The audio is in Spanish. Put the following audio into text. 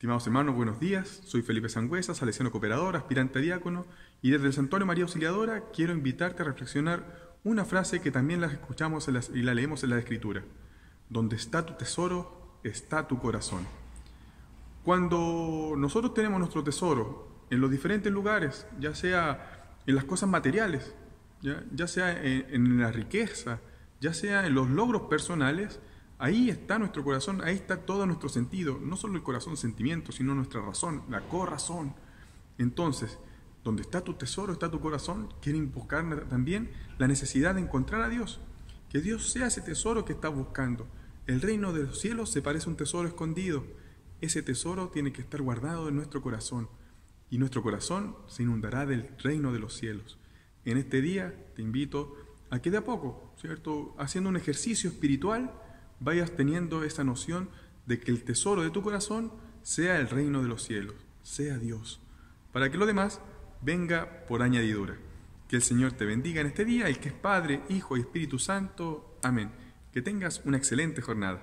Amados hermanos, buenos días. Soy Felipe Sangüesa, salesiano cooperador, aspirante a diácono, y desde el Santuario María Auxiliadora quiero invitarte a reflexionar una frase que también la escuchamos y la leemos en la Escritura. Donde está tu tesoro, está tu corazón. Cuando nosotros tenemos nuestro tesoro en los diferentes lugares, ya sea en las cosas materiales, ya, sea en la riqueza, ya sea en los logros personales, Ahí está nuestro corazón, ahí está todo nuestro sentido, no solo el corazón sentimiento, sino nuestra razón, la corazón. Entonces, donde está tu tesoro, está tu corazón, quiere invocar también la necesidad de encontrar a Dios, que Dios sea ese tesoro que estás buscando. El reino de los cielos se parece a un tesoro escondido. Ese tesoro tiene que estar guardado en nuestro corazón y nuestro corazón se inundará del reino de los cielos. En este día te invito a que de a poco, ¿cierto? Haciendo un ejercicio espiritual, vayas teniendo esa noción de que el tesoro de tu corazón sea el reino de los cielos, sea Dios, para que lo demás venga por añadidura. Que el Señor te bendiga en este día, el que es Padre, Hijo y Espíritu Santo. Amén. Que tengas una excelente jornada.